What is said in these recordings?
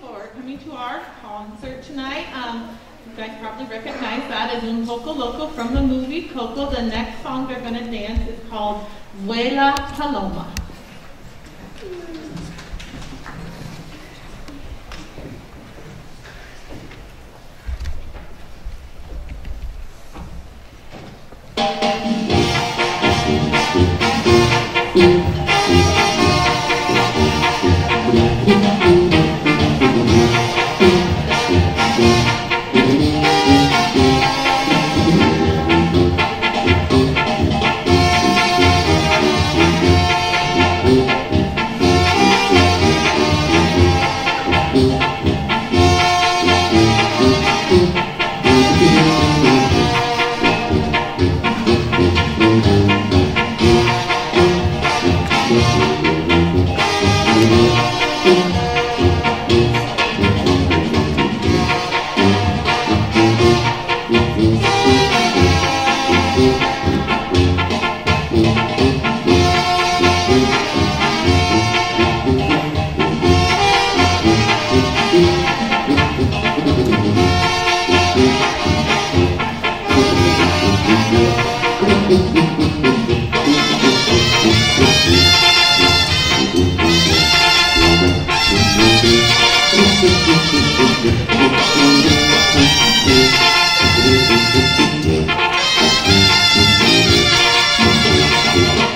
for coming to our concert tonight. Um, you guys probably recognize that as Un Poco Loco from the movie Coco. The next song they're going to dance is called Vuela Paloma.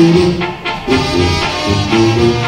Thank you.